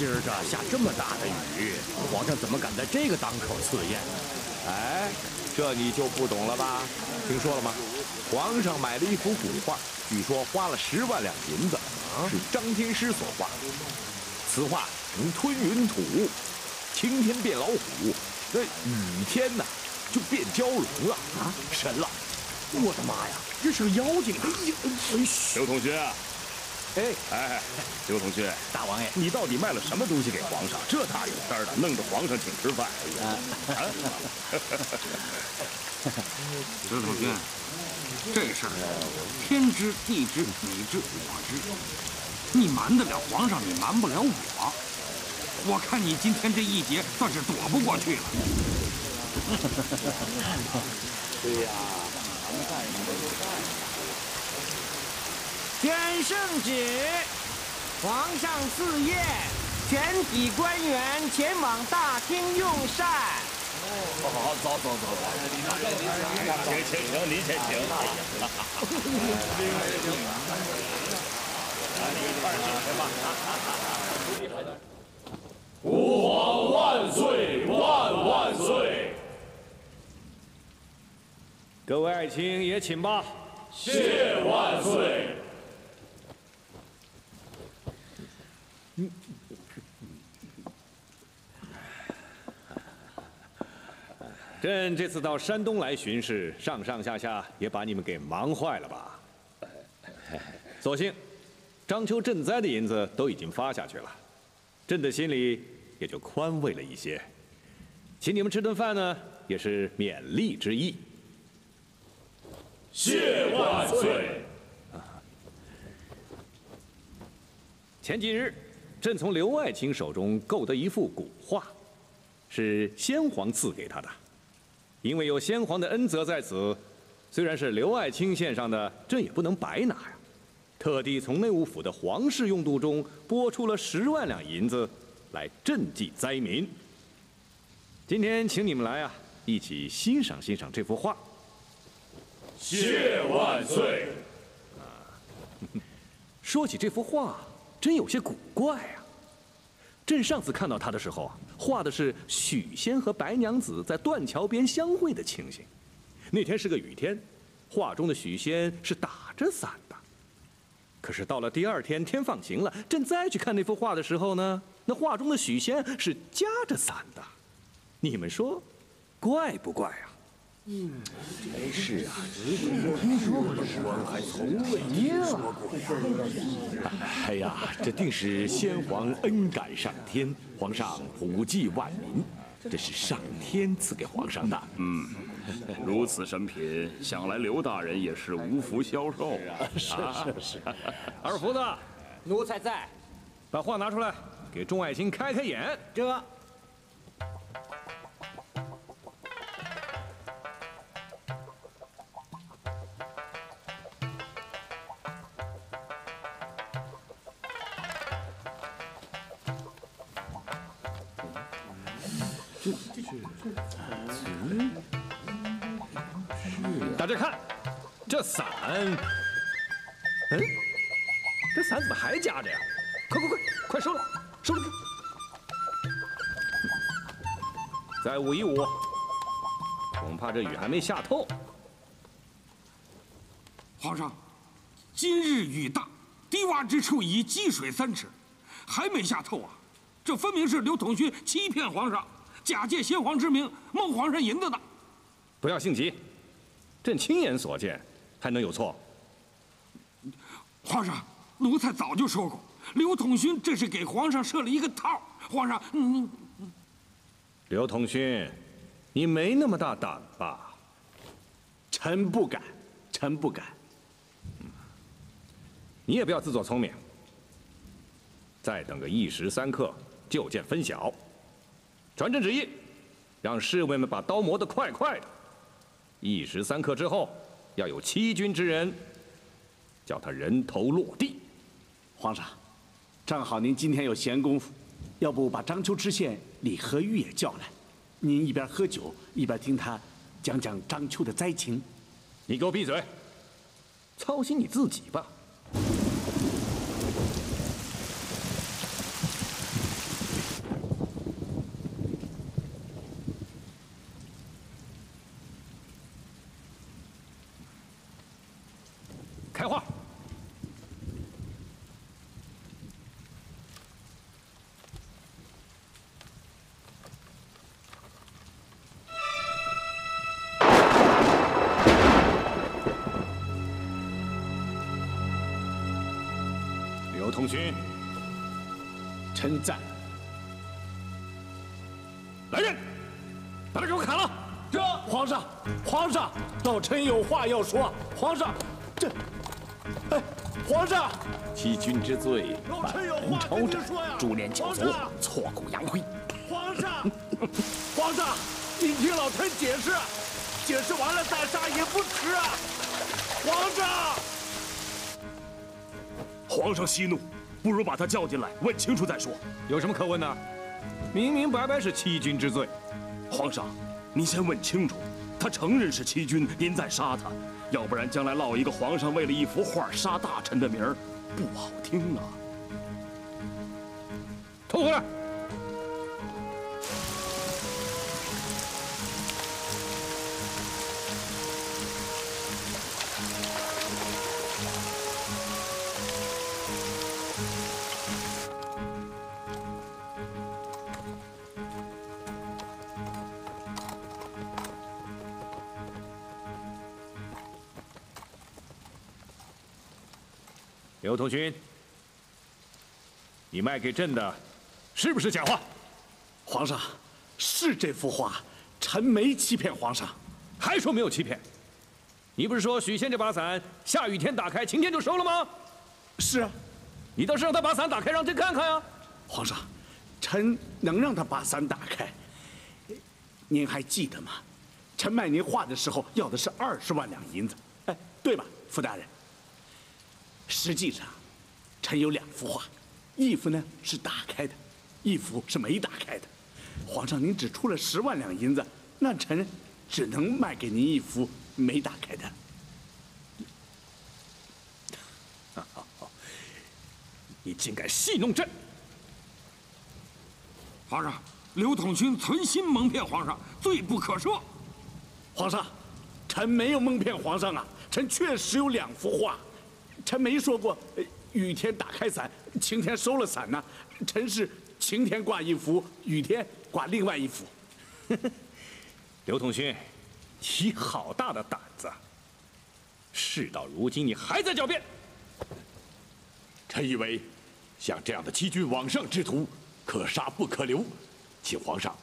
今儿个下这么大的雨，皇上怎么敢在这个当口赐宴？哎，这你就不懂了吧？听说了吗？皇上买了一幅古画，据说花了十万两银子，是张天师所画。此画能吞云吐雾，晴天变老虎，那雨天呐就变蛟龙了啊！神了！我的妈呀，这是个妖精！哎呀，刘同学，哎哎，刘同学，大王爷，你到底卖了什么东西给皇上？这大有天的，弄得皇上请吃饭。啊！刘同学，这事儿天知地知你知我知，你瞒得了皇上，你瞒不了我。我看你今天这一劫算是躲不过去了。对呀，咱们干什么都干。宣圣旨，皇上赐宴，全体官员前往大厅用膳。好好好，走走走走。请请请，您先请。一块儿吃吧。吾皇万岁万万岁！各位爱卿也请吧。谢万岁！朕这次到山东来巡视，上上下下也把你们给忙坏了吧？所幸，章丘赈灾的银子都已经发下去了，朕的心里也就宽慰了一些。请你们吃顿饭呢，也是勉励之意。谢万岁！前几日，朕从刘爱卿手中购得一幅古画，是先皇赐给他的。因为有先皇的恩泽在此，虽然是刘爱卿献上的，朕也不能白拿呀。特地从内务府的皇室用度中拨出了十万两银子，来赈济灾民。今天请你们来啊，一起欣赏欣赏这幅画。谢万岁！说起这幅画，真有些古怪啊。朕上次看到他的时候啊，画的是许仙和白娘子在断桥边相会的情形。那天是个雨天，画中的许仙是打着伞的。可是到了第二天，天放晴了，朕再去看那幅画的时候呢，那画中的许仙是夹着伞的。你们说，怪不怪啊？嗯，真是啊，听说过还从未听说过呀。哎呀，这定是先皇恩感上天，皇上普济万民，这是上天赐给皇上的。嗯，如此神品，想来刘大人也是无福消受啊。是是是。二福子，奴才在。把画拿出来，给众爱卿开开眼。大家看，这伞，嗯，这伞怎么还夹着呀？快快快，快收了，收了！再捂一捂，恐怕这雨还没下透。皇上，今日雨大，低洼之处已积水三尺，还没下透啊！这分明是刘统勋欺骗皇上，假借先皇之名蒙皇上银子的。不要性急，朕亲眼所见，还能有错？皇上，奴才早就说过，刘统勋这是给皇上设了一个套。皇上，你……刘统勋，你没那么大胆吧？臣不敢，臣不敢。你也不要自作聪明，再等个一时三刻。就见分晓，传朕旨意，让侍卫们把刀磨得快快的。一时三刻之后，要有欺君之人，叫他人头落地。皇上，正好您今天有闲工夫，要不把章丘知县李和玉也叫来，您一边喝酒一边听他讲讲章丘的灾情。你给我闭嘴，操心你自己吧。勋，臣在。来人，把他给我砍了！这皇上，皇上，老臣有话要说。皇上，这，哎，皇上，欺君之罪，老反臣有话人朝斩跟您说呀，株连九族，挫骨扬灰。皇上，皇上，您听老臣解释，解释完了再杀也不迟啊。皇上，皇上息怒，不如把他叫进来，问清楚再说。有什么可问的？明明白白是欺君之罪。皇上，您先问清楚，他承认是欺君，您再杀他，要不然将来落一个皇上为了一幅画杀大臣的名儿，不好听啊。拖回来！刘同勋，你卖给朕的，是不是假画？皇上，是这幅画，臣没欺骗皇上。还说没有欺骗？你不是说许仙这把伞下雨天打开，晴天就收了吗？是啊，你倒是让他把伞打开，让朕看看呀！皇上，臣能让他把伞打开。您还记得吗？臣卖您画的时候要的是二十万两银子，哎，对吧，傅大人？实际上，臣有两幅画，一幅呢是打开的，一幅是没打开的。皇上您只出了十万两银子，那臣只能卖给您一幅没打开的。你竟敢戏弄朕！皇上，刘统勋存心蒙骗皇上，罪不可赦。皇上，臣没有蒙骗皇上啊，臣确实有两幅画，臣没说过呃雨天打开伞，晴天收了伞呢。臣是晴天挂一幅，雨天挂另外一幅。刘统勋，你好大的胆子！事到如今，你还在狡辩。臣以为，像这样的欺君罔上之徒，可杀不可留，请皇上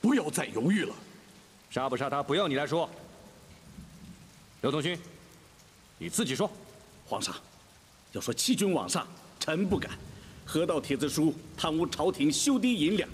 不要再犹豫了。杀不杀他，不要你来说。刘同勋，你自己说。皇上，要说欺君罔上，臣不敢。河道帖子书贪污朝廷修堤银两，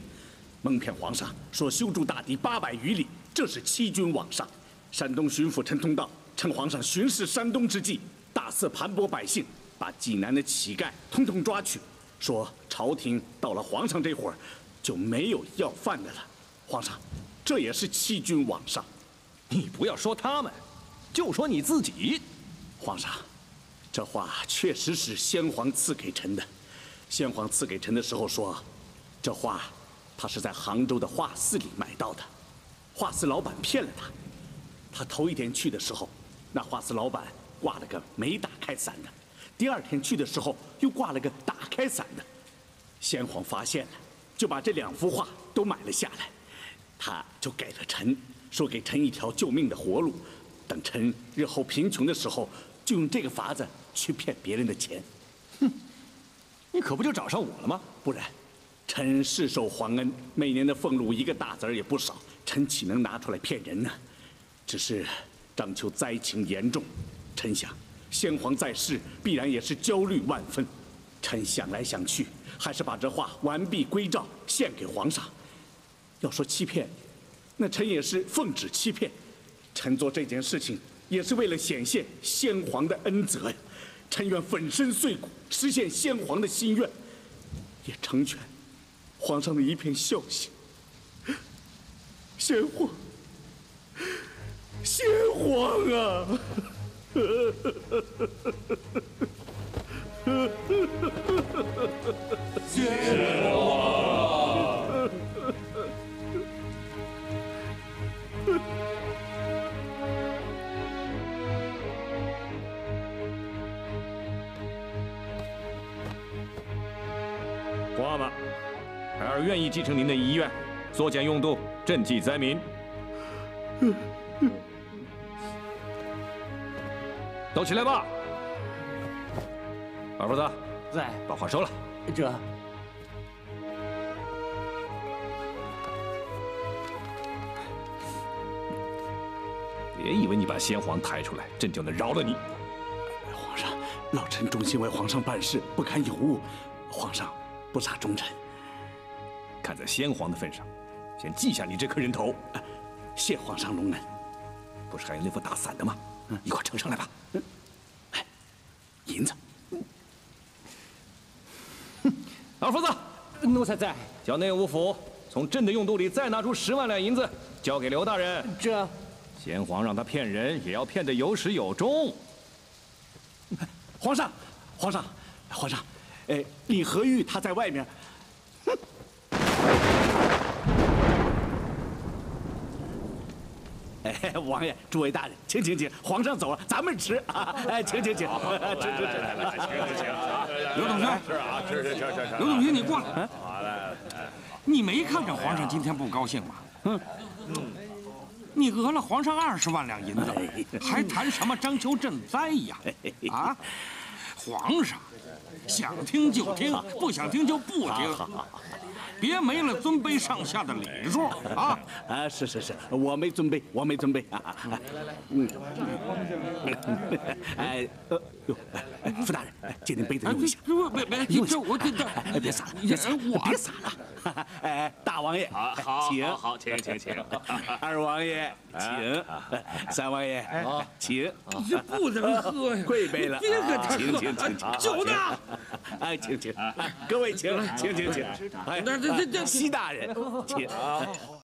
蒙骗皇上说修筑大堤八百余里，这是欺君罔上。山东巡抚陈通道趁皇上巡视山东之际，大肆盘剥百姓，把济南的乞丐统统抓去，说朝廷到了皇上这会儿就没有要饭的了。皇上，这也是欺君罔上。你不要说他们，就说你自己。皇上，这画确实是先皇赐给臣的。先皇赐给臣的时候说，这画他是在杭州的画寺里买到的，画寺老板骗了他。他头一天去的时候，那画寺老板挂了个没打开伞的；第二天去的时候，又挂了个打开伞的。先皇发现了，就把这两幅画都买了下来，他就给了臣，说给臣一条救命的活路，等臣日后贫穷的时候，就用这个法子去骗别人的钱。哼你可不就找上我了吗？不然，臣世受皇恩，每年的俸禄一个大子儿也不少，臣岂能拿出来骗人呢？只是章丘灾情严重，臣想先皇在世必然也是焦虑万分。臣想来想去，还是把这画完璧归赵，献给皇上。要说欺骗，那臣也是奉旨欺骗。臣做这件事情也是为了显现先皇的恩泽呀。臣愿粉身碎骨，实现先皇的心愿，也成全皇上的一片孝心。先皇，先皇啊！意继承您的遗愿，缩减用度，赈济灾民。都起来吧！二夫子，在。把话收了。这。别以为你把先皇抬出来，朕就能饶了你。皇上，老臣忠心为皇上办事，不敢有误，皇上不杀忠臣。看在先皇的份上，先记下你这颗人头。谢皇上隆恩。不是还有那副打伞的吗？一块呈上来吧。哎，银子。老夫子，奴才在。叫内务府从朕的用度里再拿出十万两银子，交给刘大人。这。先皇让他骗人，也要骗得有始有终。皇上，皇上，皇上，哎，李和玉他在外面。哎，王爷，诸位大人，请请请，皇上走了，咱们吃啊！哎，请请请，吃吃吃，来来，请请请。刘总兵，是啊，吃吃吃吃吃。刘总兵，你过来。好嘞。你没看着皇上今天不高兴吗？嗯。你讹了皇上二十万两银子，还谈什么章丘赈灾呀？啊，皇上想听就听，不想听就不听，别没了尊卑上下的礼数啊！啊，是是是，我没尊卑，我没尊卑啊！嗯，哎，呃哟，傅大人，借您杯子用一下。不别别，你这我这这，别洒了，别洒了，别洒了。哎，大王爷，好，请，好，请，请，请。二王爷，请。三王爷，请。这不能喝呀，贵杯了。别给他请，请，请，请。酒呢？哎，请，请。各位请，请，请，请。那这这这，西大人，请。